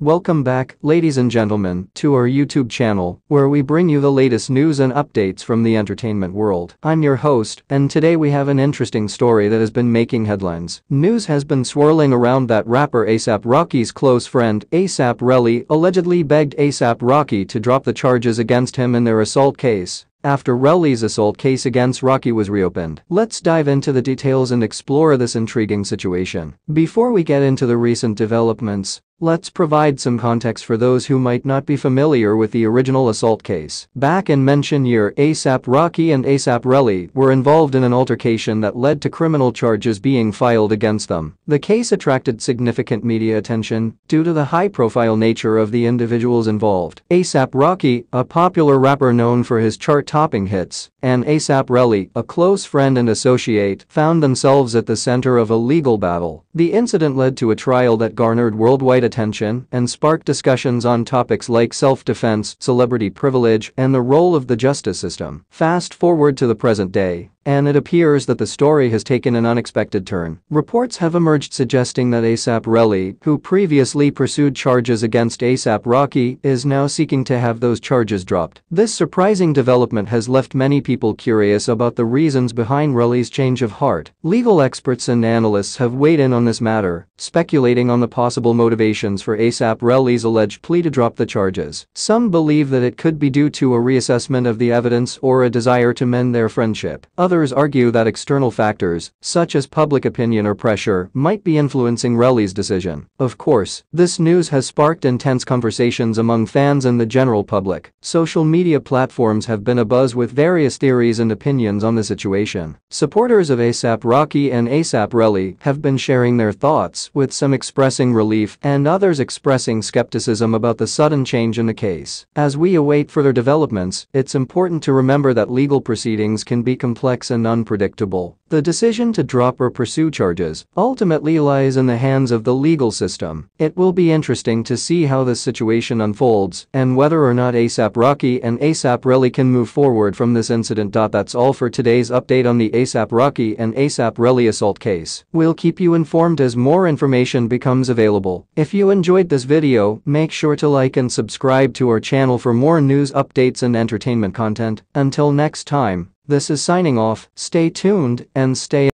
Welcome back, ladies and gentlemen, to our YouTube channel, where we bring you the latest news and updates from the entertainment world. I'm your host, and today we have an interesting story that has been making headlines. News has been swirling around that rapper ASAP Rocky's close friend, ASAP Relli, allegedly begged ASAP Rocky to drop the charges against him in their assault case after Relli's assault case against Rocky was reopened. Let's dive into the details and explore this intriguing situation. Before we get into the recent developments, Let's provide some context for those who might not be familiar with the original assault case. Back in mention year ASAP Rocky and ASAP Relli were involved in an altercation that led to criminal charges being filed against them. The case attracted significant media attention due to the high-profile nature of the individuals involved. ASAP Rocky, a popular rapper known for his chart-topping hits, and ASAP Relli, a close friend and associate, found themselves at the center of a legal battle. The incident led to a trial that garnered worldwide attention and sparked discussions on topics like self-defense, celebrity privilege, and the role of the justice system. Fast forward to the present day, and it appears that the story has taken an unexpected turn. Reports have emerged suggesting that ASAP Relli, who previously pursued charges against ASAP Rocky, is now seeking to have those charges dropped. This surprising development has left many people curious about the reasons behind Relli's change of heart. Legal experts and analysts have weighed in on this matter, speculating on the possible motivations for ASAP Relli's alleged plea to drop the charges. Some believe that it could be due to a reassessment of the evidence or a desire to mend their friendship. Others Others argue that external factors, such as public opinion or pressure, might be influencing Relli's decision. Of course, this news has sparked intense conversations among fans and the general public. Social media platforms have been abuzz with various theories and opinions on the situation. Supporters of ASAP Rocky and ASAP Relli have been sharing their thoughts, with some expressing relief and others expressing skepticism about the sudden change in the case. As we await further developments, it's important to remember that legal proceedings can be complex and unpredictable. The decision to drop or pursue charges ultimately lies in the hands of the legal system. It will be interesting to see how this situation unfolds and whether or not ASAP Rocky and ASAP Relli can move forward from this incident. That's all for today's update on the ASAP Rocky and ASAP Relli assault case. We'll keep you informed as more information becomes available. If you enjoyed this video, make sure to like and subscribe to our channel for more news updates and entertainment content. Until next time, this is signing off, stay tuned and stay